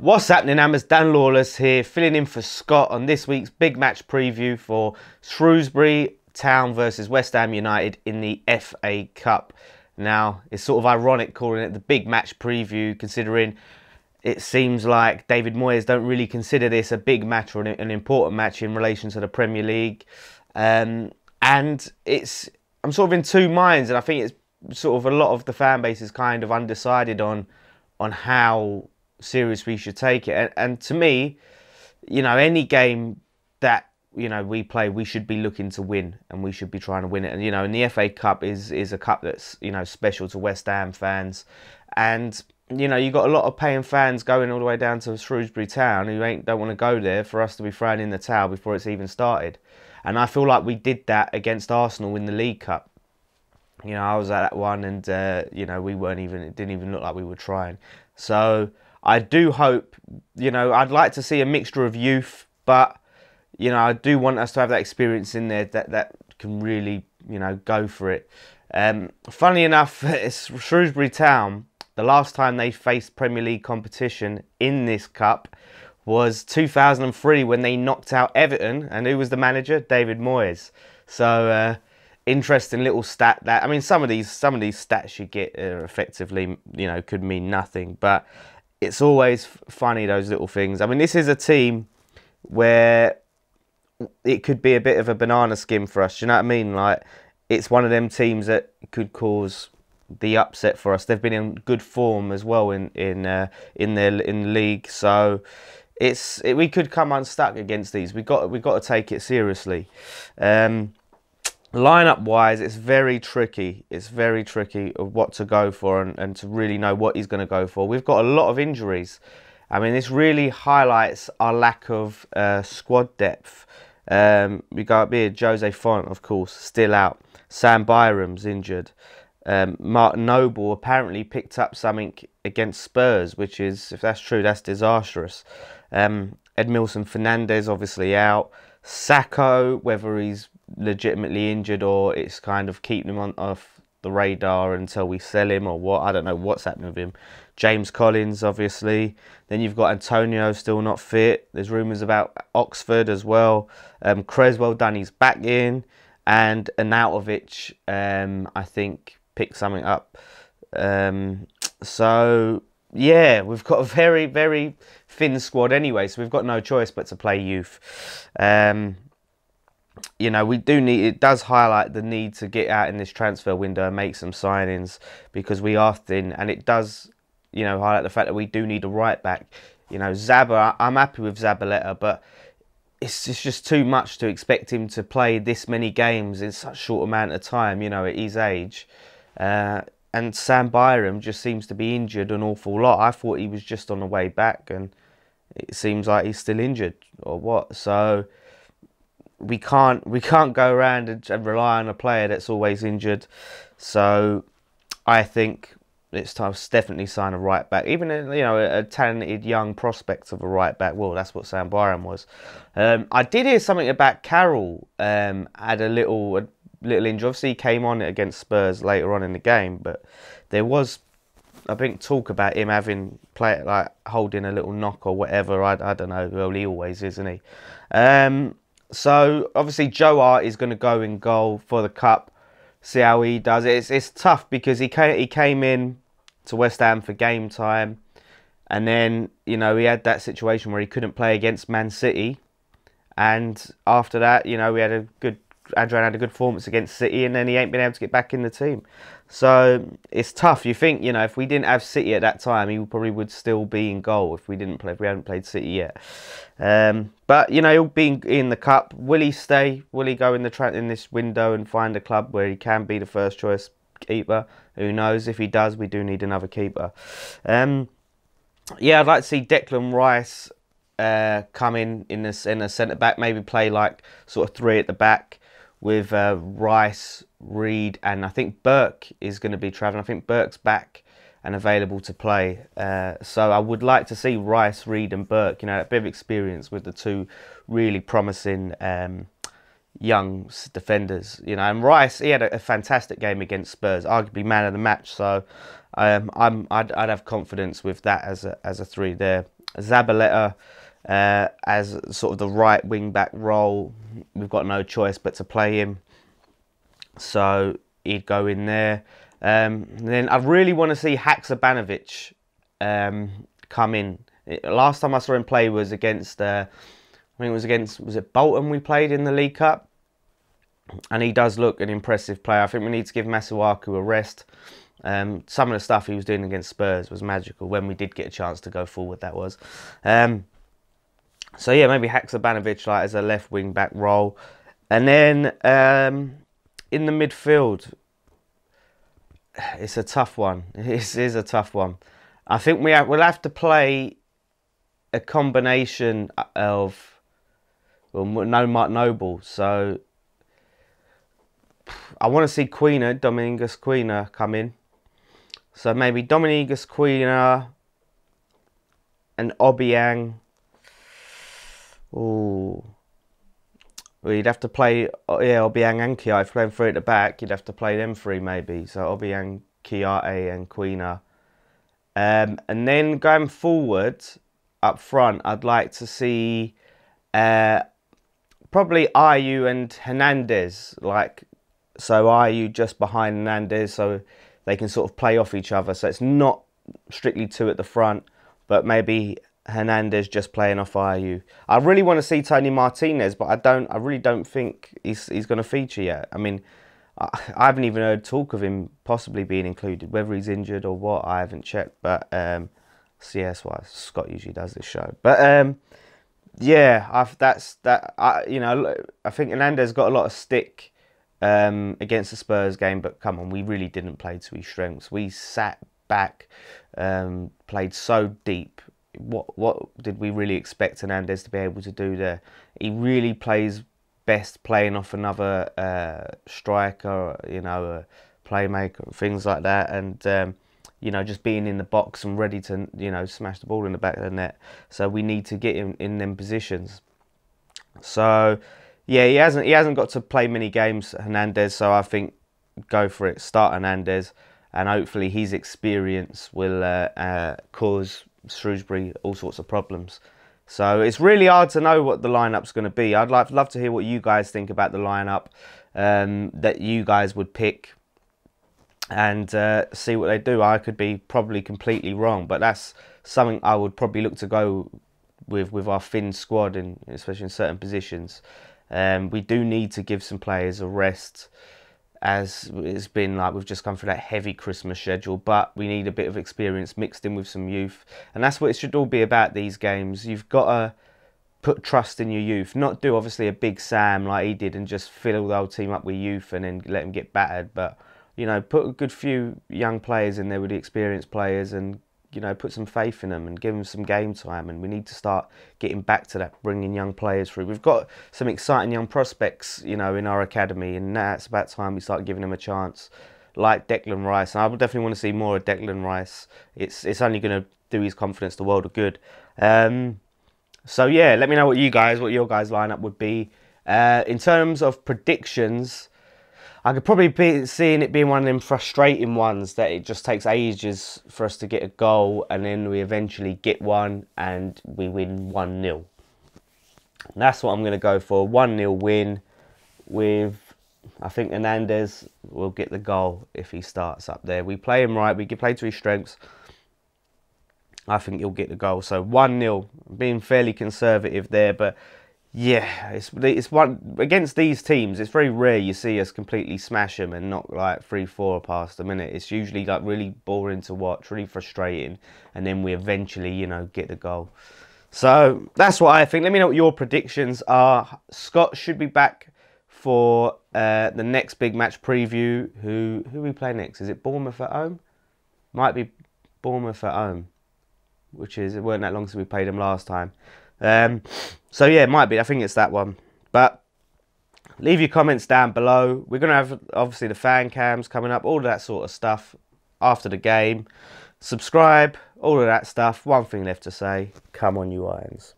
What's happening, Ammers? Dan Lawless here, filling in for Scott on this week's big match preview for Shrewsbury Town versus West Ham United in the FA Cup. Now, it's sort of ironic calling it the big match preview, considering it seems like David Moyes don't really consider this a big match or an, important match in relation to the Premier League. Um, and it's I'm sort of in two minds, and I think it's sort of a lot of the fan base is kind of undecided on on how serious we should take it. And, and to me, you know, any game that you know we play, we should be looking to win, and we should be trying to win it. And you know, and the FA Cup is is a cup that's you know special to West Ham fans, and you know you got a lot of paying fans going all the way down to Shrewsbury Town who ain't don't want to go there for us to be throwing in the towel before it's even started. And I feel like we did that against Arsenal in the League Cup. You know, I was at that one, and uh, you know we weren't even. It didn't even look like we were trying. So I do hope, you know, I'd like to see a mixture of youth, but you know, I do want us to have that experience in there that that can really, you know, go for it. Um, funnily enough, it's Shrewsbury Town. The last time they faced Premier League competition in this cup was 2003 when they knocked out Everton, and who was the manager? David Moyes. So uh, interesting little stat that I mean, some of these some of these stats you get are effectively, you know, could mean nothing, but it's always funny those little things. I mean, this is a team where it could be a bit of a banana skin for us. Do you know what I mean? Like it's one of them teams that could cause the upset for us. They've been in good form as well in in uh, in their in the league, so it's it, we could come unstuck against these. We got we got to take it seriously. Um, lineup wise, it's very tricky. It's very tricky of what to go for and, and to really know what he's going to go for. We've got a lot of injuries. I mean, this really highlights our lack of uh, squad depth. Um, we got here, Jose Fonte, of course, still out. Sam Byram's injured. Um, Mark Noble apparently picked up something against Spurs, which is, if that's true, that's disastrous. Um, Edimilson Fernandes obviously out. Sakho, whether he's legitimately injured or it's kind of keeping him on off the radar until we sell him or what. I don't know what's happening with him. James Collins, obviously. Then you've got Antonio still not fit. There's rumours about Oxford as well. Um, Cresswell done his back in. And Arnautovic, um, I think, picked something up. Um, so, yeah, we've got a very, very thin squad anyway. So we've got no choice but to play youth. Um, you know, we do need, it does highlight the need to get out in this transfer window and make some signings because we are thin and it does, you know, highlight the fact that we do need a right back. You know, Zaba, I'm happy with Zabaleta, but it's, it's just too much to expect him to play this many games in such short amount of time, you know, at his age. Uh, and Sam Byram just seems to be injured an awful lot. I thought he was just on the way back and it seems like he's still injured or what. So, we can't we can't go around and, rely on a player that's always injured. So I think it's time to definitely sign a right back, even you know a, a talented young prospect of a right back. Well, that's what Sam Byram was. Um, I did hear something about Carroll um, had a little a little injury. Obviously, he came on against Spurs later on in the game, but there was. I think talk about him having play like holding a little knock or whatever. I, I don't know. Well, he always is, isn't he? Um, so obviously Joe Hart is going to go in goal for the cup. See how he does it. It's, it's tough because he came he came in to West Ham for game time, and then you know he had that situation where he couldn't play against Man City, and after that you know we had a good Adrian had a good performance against City, and then he ain't been able to get back in the team. So it's tough. You think, you know, if we didn't have City at that time, he probably would still be in goal if we didn't play, if we hadn't played City yet. Um, but you know, he'll be in the cup. Will he stay? Will he go in the in this window and find a club where he can be the first choice keeper? Who knows? If he does, we do need another keeper. Um, yeah, I'd like to see Declan Rice uh, come in in a, in a centre back, maybe play like sort of three at the back with uh, Rice, Reed, and I think Burke is going to be travelling. I think Burke's back and available to play. Uh, so I would like to see Rice, Reed, and Burke. You know, a bit of experience with the two really promising um, young defenders. You know, and Rice, he had a, a, fantastic game against Spurs, arguably man of the match. So um, I'm, I'd, I'd have confidence with that as a as a three there. Zabaleta uh, as sort of the right wing back role. We've got no choice but to play him. So he'd go in there. Um, then I really want to see Haksabanovic um, come in. Last time I saw him play was against, uh, I think it was against, was it Bolton we played in the League Cup? And he does look an impressive player. I think we need to give Masuaku a rest. Um, some of the stuff he was doing against Spurs was magical when we did get a chance to go forward, that was. Um, so yeah, maybe Haksabanovic like as a left wing back role. And then um, in the midfield, it's a tough one. It is a tough one. I think we have, we'll have to play a combination of well, no Mark Noble. So I want to see Quina, Domingos Quina, come in. So maybe Domingos Quina and Obiang. Ooh. Well, you'd have to play, oh, yeah, Obiang and Kia. If playing three at the back, you'd have to play them three maybe. So Obiang, Kouyate and Quina. Um, and then going forward, up front, I'd like to see uh, probably Ayew and Hernandez. Like, so Ayew just behind Hernandez, so they can sort of play off each other. So it's not strictly two at the front, but maybe Hernandez just playing off Ayew. I really want to see Toni Martinez, but I don't. I really don't think he's he's going to feature yet. I mean, I, I, haven't even heard talk of him possibly being included. Whether he's injured or what, I haven't checked. But um, that's why Scott usually does this show. But um, yeah, I've, that's that. I you know I think Hernandez got a lot of stick um, against the Spurs game, but come on, we really didn't play to his strengths. We sat back, um, played so deep what what did we really expect Hernandez to be able to do there? He really plays best playing off another uh, striker, you know, a playmaker, things like that, and um, you know, just being in the box and ready to you know smash the ball in the back of the net. So we need to get him in them positions. So yeah, he hasn't he hasn't got to play many games, Hernandez. So I think go for it, start Hernandez, and hopefully his experience will uh, uh, cause Shrewsbury all sorts of problems. So it's really hard to know what the lineup's going to be. I'd like, love to hear what you guys think about the lineup um, that you guys would pick and uh, see what they do. I could be probably completely wrong, but that's something I would probably look to go with with our Finn squad, in, especially in certain positions. Um, we do need to give some players a rest as it's been like we've just come through that heavy Christmas schedule, but we need a bit of experience mixed in with some youth. And that's what it should all be about these games. You've got to put trust in your youth, not do obviously a big Sam like he did and just fill the whole team up with youth and then let them get battered. But, you know, put a good few young players in there with the experienced players and you know, put some faith in them and give them some game time. And we need to start getting back to that, bringing young players through. We've got some exciting young prospects, you know, in our academy, and now it's about time we start giving them a chance, like Declan Rice. And I would definitely want to see more of Declan Rice. It's it's only going to do his confidence the world of good. Um, so yeah, let me know what you guys, what your guys' lineup would be. Uh, in terms of predictions, I could probably be seeing it being one of them frustrating ones that it just takes ages for us to get a goal and then we eventually get one and we win 1 0. That's what I'm going to go for 1 0 win with, I think Hernandez will get the goal if he starts up there. We play him right, we can play to his strengths. I think he'll get the goal. So 1 0, being fairly conservative there, but yeah, it's it's one against these teams. It's very rare you see us completely smash them and not like three four past a minute. It's usually like really boring to watch, really frustrating, and then we eventually you know get the goal. So that's what I think. Let me know what your predictions are. Scott should be back for uh, the next big match preview. Who who we play next? Is it Bournemouth at home? Might be Bournemouth at home, which is it weren't that long since we played them last time. Um, so yeah, it might be. I think it's that one. But leave your comments down below. We're going to have obviously the fan cams coming up, all that sort of stuff after the game. Subscribe, all of that stuff. One thing left to say. Come on, you Irons.